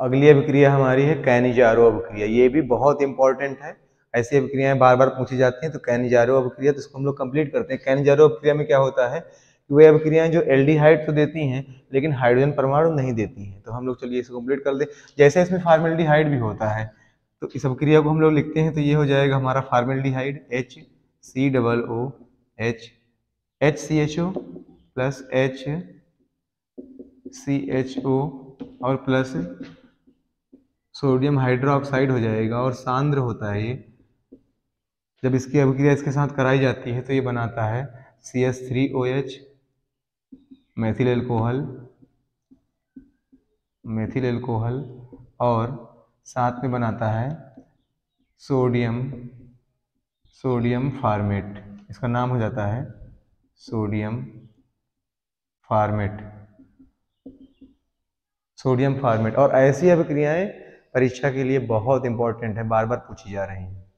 अगली अभिक्रिया हमारी है कैनिजारो अभिक्रिया। ये भी बहुत इंपॉर्टेंट है। ऐसी अभिक्रियाएँ बार बार पूछी जाती हैं तो कैनिजारो अभिक्रिया तो इसको हम लोग कंप्लीट करते हैं। कैनिजारो अभिक्रिया में क्या होता है कि वे अभिक्रियाएँ जो एल्डिहाइड तो देती हैं, लेकिन हाइड्रोजन परमाणु नहीं देती हैं। तो हम लोग चलिए इसको कंप्लीट कर दें। जैसे इसमें फार्मेल्डिहाइड भी होता है तो इस अभिक्रिया को हम लोग लिखते हैं तो ये हो जाएगा हमारा formaldehyde H C double O H H C H O plus H C H O और प्लस सोडियम हाइड्रोक्साइड हो जाएगा और सांद्र होता है ये। जब इसकी अभिक्रिया इसके साथ कराई जाती है तो ये बनाता है C S three O H methyl alcohol methyl alcohol और साथ में बनाता है सोडियम सोडियम फार्मेट इसका नाम हो जाता है सोडियम फार्मेट सोडियम फार्मेट और ऐसी अभिक्रियाएँ परीक्षा के लिए बहुत इंपॉर्टेंट है बार बार पूछी जा रही हैं।